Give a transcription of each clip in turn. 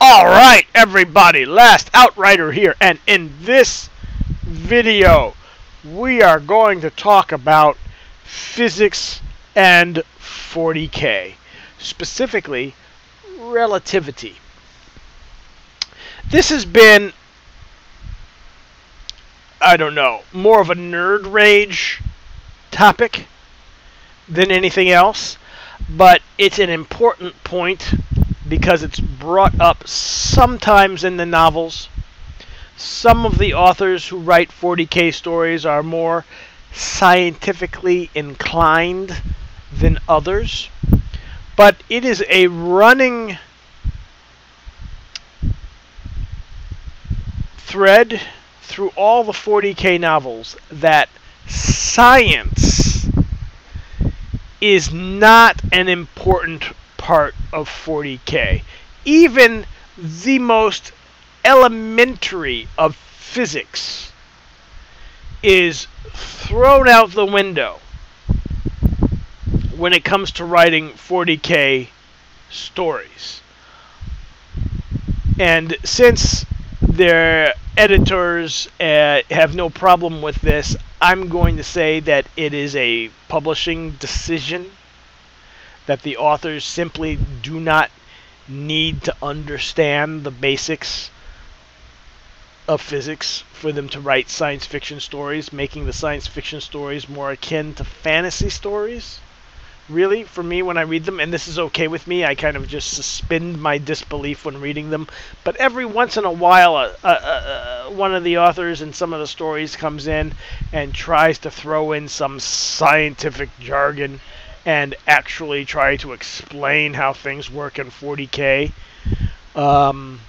All right, everybody, last Outrider here, and in this video, we are going to talk about physics and 40K, specifically relativity. This has been, I don't know, more of a nerd rage topic than anything else but it's an important point because it's brought up sometimes in the novels. Some of the authors who write 40k stories are more scientifically inclined than others, but it is a running thread through all the 40k novels that science is not an important part of 40K. Even the most elementary of physics is thrown out the window when it comes to writing 40K stories. And since their editors uh, have no problem with this, I'm going to say that it is a publishing decision that the authors simply do not need to understand the basics of physics for them to write science fiction stories, making the science fiction stories more akin to fantasy stories really for me when I read them, and this is okay with me. I kind of just suspend my disbelief when reading them. But every once in a while, uh, uh, uh, one of the authors in some of the stories comes in and tries to throw in some scientific jargon and actually try to explain how things work in 40k. Um,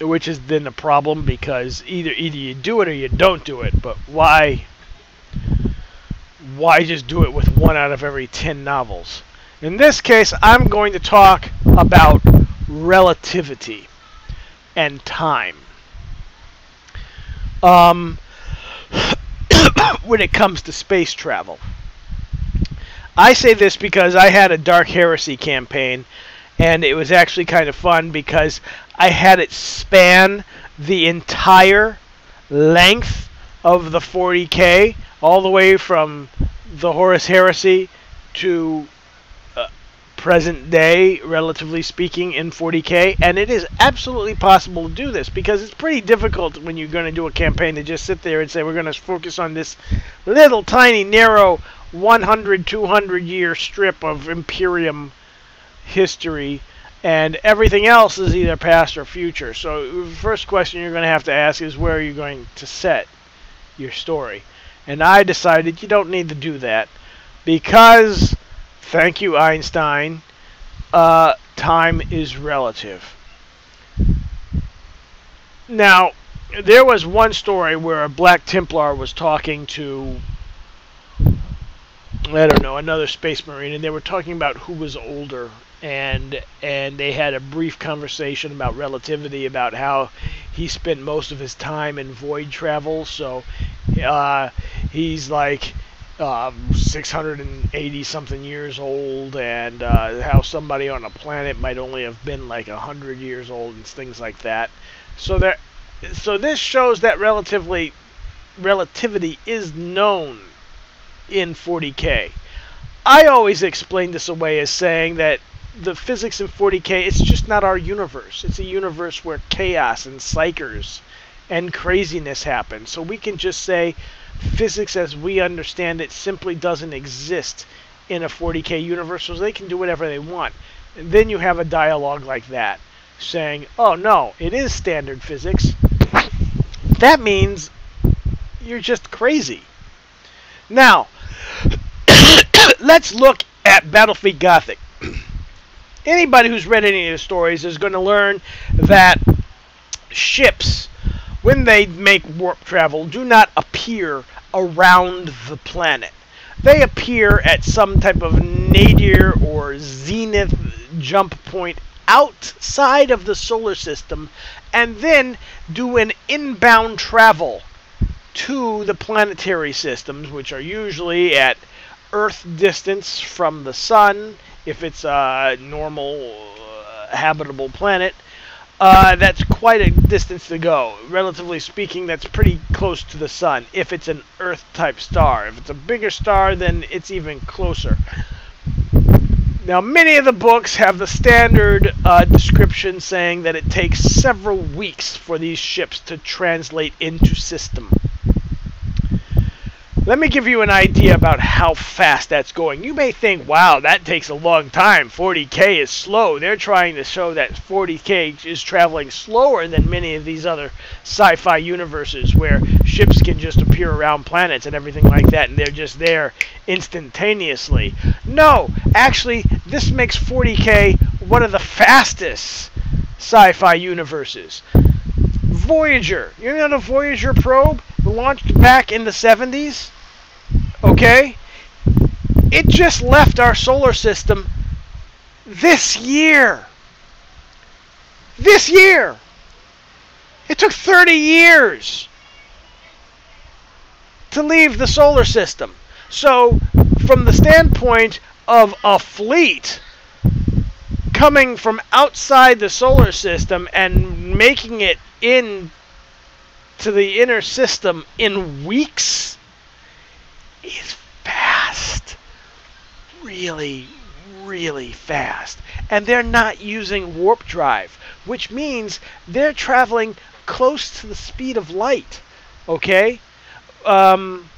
which is then a problem because either either you do it or you don't do it. But why why just do it with one out of every 10 novels? In this case, I'm going to talk about relativity and time. Um, when it comes to space travel. I say this because I had a Dark Heresy campaign, and it was actually kind of fun because I had it span the entire length of the 40k all the way from the Horus Heresy to uh, present day, relatively speaking, in 40k, and it is absolutely possible to do this because it's pretty difficult when you're going to do a campaign to just sit there and say we're going to focus on this little tiny narrow 100 200 year strip of Imperium history and everything else is either past or future. So the first question you're going to have to ask is where are you going to set your story? And I decided you don't need to do that because, thank you, Einstein, uh, time is relative. Now, there was one story where a Black Templar was talking to, I don't know, another space marine, and they were talking about who was older, and and they had a brief conversation about relativity, about how he spent most of his time in void travel, so uh, he's like um, 680 something years old, and uh, how somebody on a planet might only have been like 100 years old, and things like that. So that, so this shows that relatively, relativity is known in 40k. I always explain this away as saying that the physics in 40k it's just not our universe. It's a universe where chaos and psykers and craziness happen. So we can just say physics as we understand it simply doesn't exist in a 40k universe, so they can do whatever they want. And then you have a dialogue like that saying, oh no, it is standard physics. That means you're just crazy. Now, let's look at Battlefleet Gothic. Anybody who's read any of the stories is going to learn that ships when they make warp travel, do not appear around the planet. They appear at some type of nadir or zenith jump point outside of the solar system and then do an inbound travel to the planetary systems, which are usually at Earth distance from the Sun if it's a normal uh, habitable planet. Uh, that's quite a distance to go. Relatively speaking, that's pretty close to the sun if it's an Earth type star. If it's a bigger star, then it's even closer. Now, many of the books have the standard uh, description saying that it takes several weeks for these ships to translate into system. Let me give you an idea about how fast that's going. You may think, wow, that takes a long time. 40K is slow. They're trying to show that 40K is traveling slower than many of these other sci fi universes where ships can just appear around planets and everything like that, and they're just there instantaneously. No, actually, this makes 40K one of the fastest sci fi universes. Voyager. You know the Voyager probe? Launched back in the 70s? Okay? It just left our solar system this year. This year. It took 30 years to leave the solar system. So, from the standpoint of a fleet coming from outside the solar system and making it in to the inner system in weeks is fast. Really, really fast. And they're not using warp drive, which means they're traveling close to the speed of light. Okay? Um,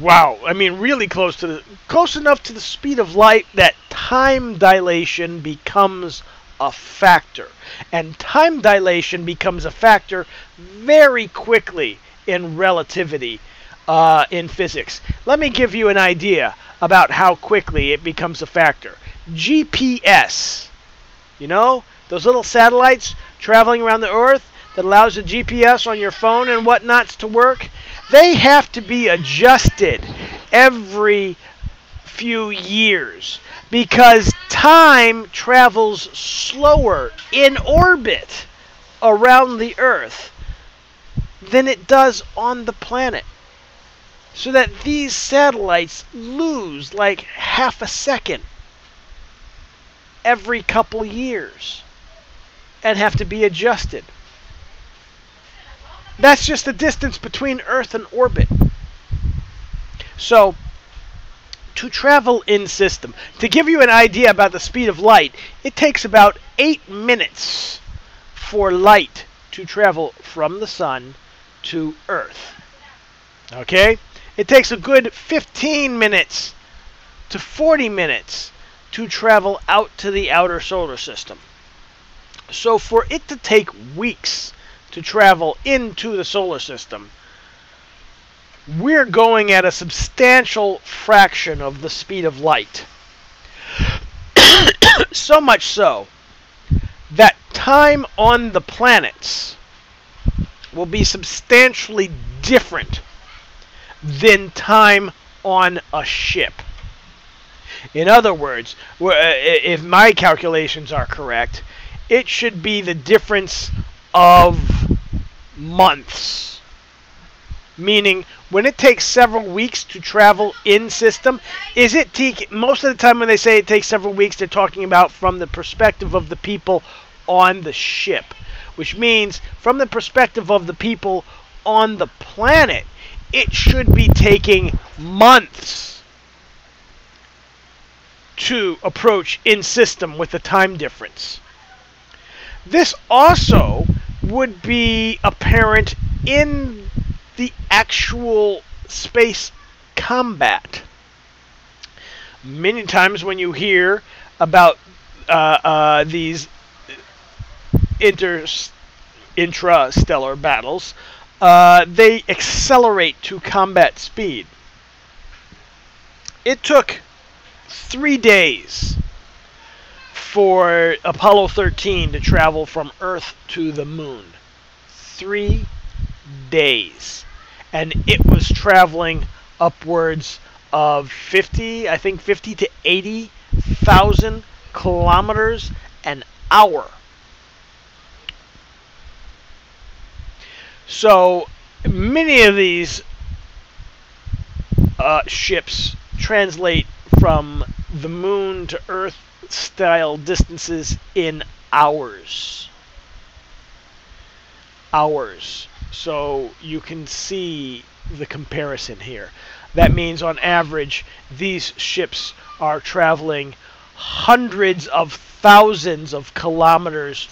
wow. I mean, really close to the. Close enough to the speed of light that time dilation becomes a factor. And time dilation becomes a factor very quickly in relativity uh, in physics. Let me give you an idea about how quickly it becomes a factor. GPS, you know, those little satellites traveling around the Earth that allows the GPS on your phone and whatnots to work, they have to be adjusted every few years because time travels slower in orbit around the Earth than it does on the planet so that these satellites lose like half a second every couple years and have to be adjusted. That's just the distance between Earth and orbit. So, to travel in system, to give you an idea about the speed of light, it takes about 8 minutes for light to travel from the sun to Earth. Okay? It takes a good 15 minutes to 40 minutes to travel out to the outer solar system. So for it to take weeks to travel into the solar system, we're going at a substantial fraction of the speed of light. so much so that time on the planets will be substantially different than time on a ship. In other words, uh, if my calculations are correct, it should be the difference of months. Meaning, when it takes several weeks to travel in system, is it most of the time when they say it takes several weeks, they're talking about from the perspective of the people on the ship, which means from the perspective of the people on the planet, it should be taking months to approach in system with the time difference. This also would be apparent in the actual space combat. Many times when you hear about uh, uh, these inter intrastellar battles, uh, they accelerate to combat speed. It took three days for Apollo 13 to travel from Earth to the moon. Three days. And it was traveling upwards of 50, I think 50 to 80,000 kilometers an hour. So many of these uh, ships translate from the moon to Earth style distances in hours. Hours. So you can see the comparison here. That means on average, these ships are traveling hundreds of thousands of kilometers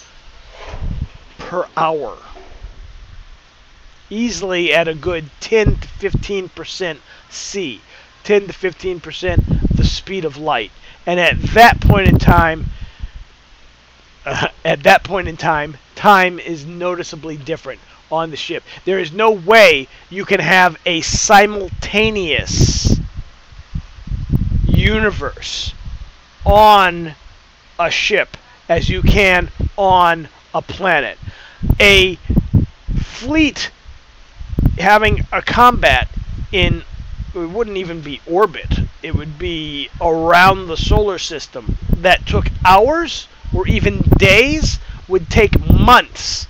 per hour. Easily at a good 10 to 15% C. 10 to 15% the speed of light. And at that point in time, uh, at that point in time, time is noticeably different on the ship. There is no way you can have a simultaneous universe on a ship as you can on a planet. A fleet having a combat in it wouldn't even be orbit. It would be around the solar system that took hours or even days would take months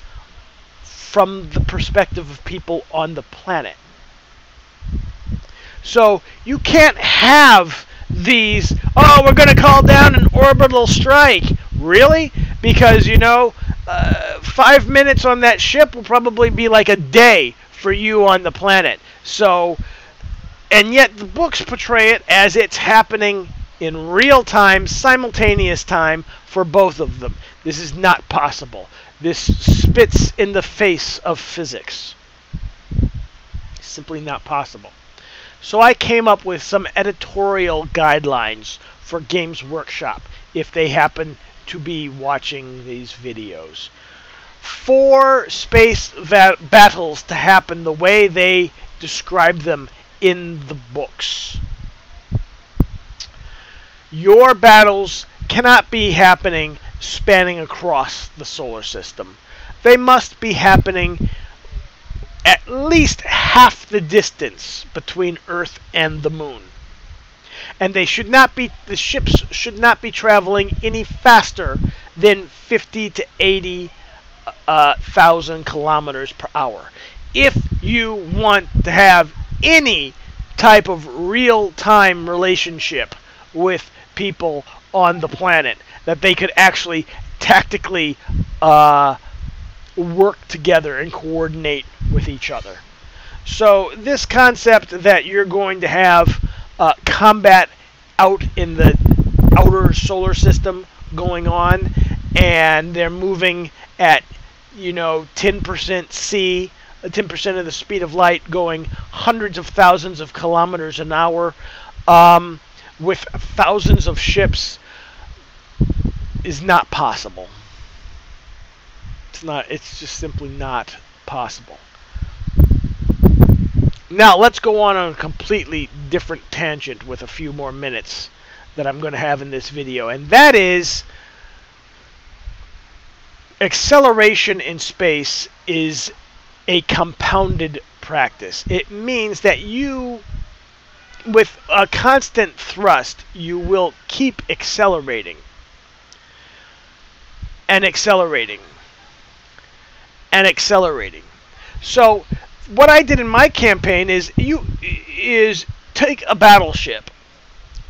from the perspective of people on the planet. So you can't have these, oh, we're going to call down an orbital strike. Really? Because, you know, uh, five minutes on that ship will probably be like a day for you on the planet. So, and yet the books portray it as it's happening in real time, simultaneous time for both of them. This is not possible. This spits in the face of physics. Simply not possible. So I came up with some editorial guidelines for Games Workshop if they happen to be watching these videos. For space va- battles to happen the way they describe them in the books. Your battles cannot be happening spanning across the solar system. They must be happening at least half the distance between Earth and the moon. And they should not be the ships should not be traveling any faster than 50 to 80 thousand kilometers per hour. If you want to have any type of real-time relationship with people on the planet, that they could actually tactically uh, work together and coordinate with each other. So this concept that you're going to have uh, combat out in the outer solar system going on, and they're moving at you know 10% C, 10% of the speed of light, going hundreds of thousands of kilometers an hour, um, with thousands of ships, is not possible. It's not. It's just simply not possible. Now let's go on a completely different tangent with a few more minutes that I'm going to have in this video, and that is acceleration in space is a compounded practice. It means that you, with a constant thrust, you will keep accelerating and accelerating and accelerating. So what I did in my campaign is you is take a battleship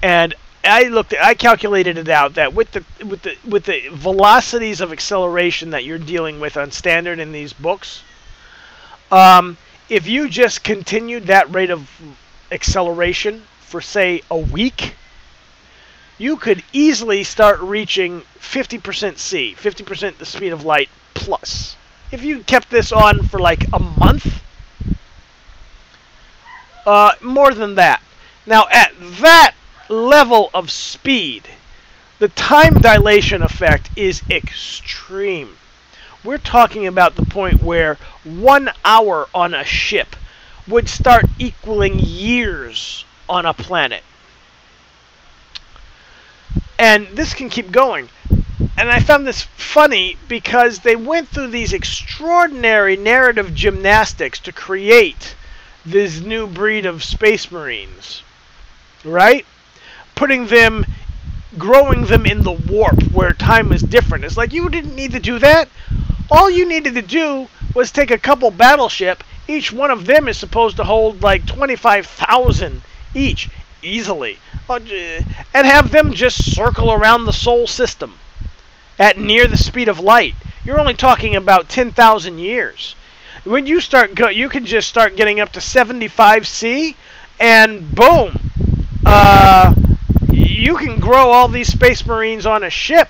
and I looked I calculated it out that with the with the with the velocities of acceleration that you're dealing with on standard in these books um, if you just continued that rate of acceleration for say a week you could easily start reaching 50% C, 50% the speed of light plus. If you kept this on for like a month, uh, more than that. Now, at that level of speed, the time dilation effect is extreme. We're talking about the point where one hour on a ship would start equaling years on a planet. And this can keep going. And I found this funny because they went through these extraordinary narrative gymnastics to create this new breed of space marines. Right? Putting them growing them in the warp where time is different. It's like you didn't need to do that. All you needed to do was take a couple battleship. Each one of them is supposed to hold like 25,000 each easily. and have them just circle around the Sol system at near the speed of light. You're only talking about 10,000 years. When you start go, you can just start getting up to 75 C, and boom, uh, you can grow all these space marines on a ship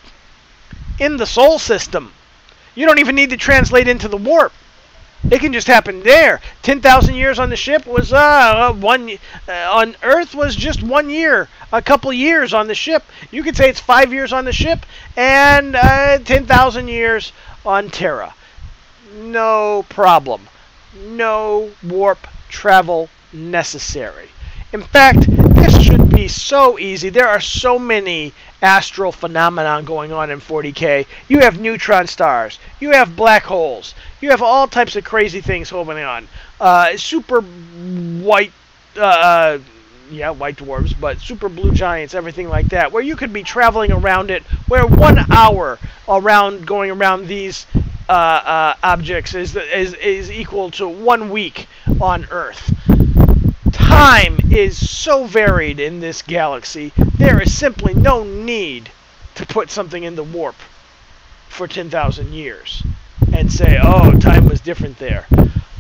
in the Sol system. You don't even need to translate into the warp. It can just happen there. Ten thousand years on the ship was uh, one uh, on Earth was just one year, a couple years on the ship. You could say it's five years on the ship and uh, ten thousand years on Terra. No problem. No warp travel necessary. In fact, this should be so easy. There are so many astral phenomenon going on in 40K. You have neutron stars. You have black holes. You have all types of crazy things going on. Uh, super white, uh, uh, yeah, white dwarves, but super blue giants, everything like that, where you could be traveling around it, where one hour around going around these uh, uh, objects is, is, is equal to one week on Earth time is so varied in this galaxy, there is simply no need to put something in the warp for 10,000 years and say, oh, time was different there.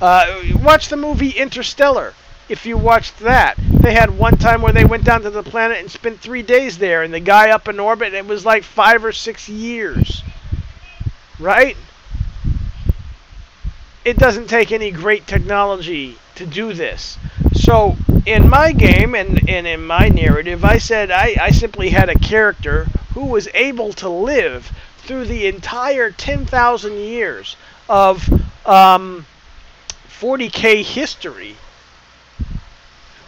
Uh, watch the movie Interstellar. If you watched that, they had one time where they went down to the planet and spent three days there, and the guy up in orbit, it was like five or six years. Right? It doesn't take any great technology to do this. So in my game and, and in my narrative, I said I, I simply had a character who was able to live through the entire 10,000 years of um, 40k history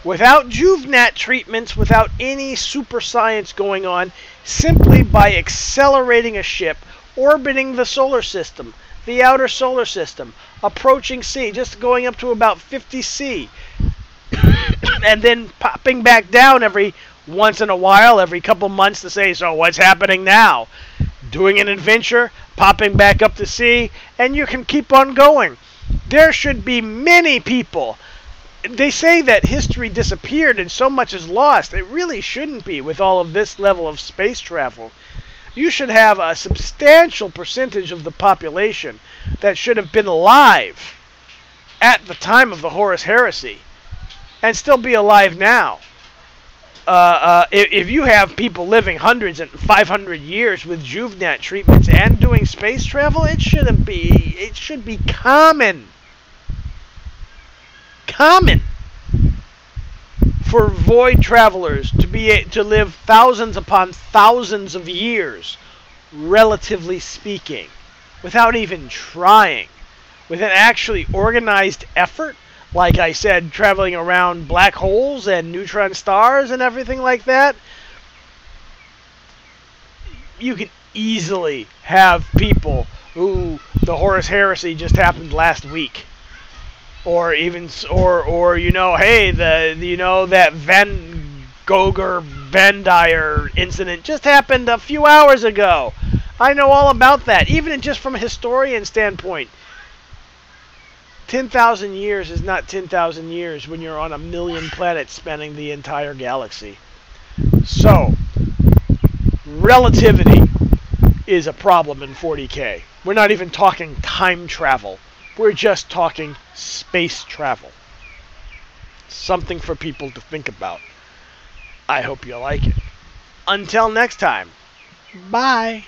without Juvenat treatments, without any super science going on, simply by accelerating a ship, orbiting the solar system, the outer solar system, approaching C, just going up to about 50 C, and then popping back down every once in a while, every couple months to say, so what's happening now? Doing an adventure, popping back up to C, and you can keep on going. There should be many people. They say that history disappeared and so much is lost. It really shouldn't be with all of this level of space travel. You should have a substantial percentage of the population that should have been alive at the time of the Horus Heresy and still be alive now. Uh, uh, if, if, you have people living hundreds and 500 years with Juvenat treatments and doing space travel, it shouldn't be. It should be common. Common for void travelers to be to live thousands upon thousands of years, relatively speaking, without even trying, with an actually organized effort like I said, traveling around black holes and neutron stars and everything like that, you can easily have people who the Horus Heresy just happened last week. Or even, or, or you know, hey, the, you know, that Van Gogher Vandire incident just happened a few hours ago. I know all about that, even just from a historian standpoint. 10,000 years is not 10,000 years when you're on a million planets spanning the entire galaxy. So, relativity is a problem in 40K. We're not even talking time travel. We're just talking space travel. Something for people to think about. I hope you like it. Until next time, bye.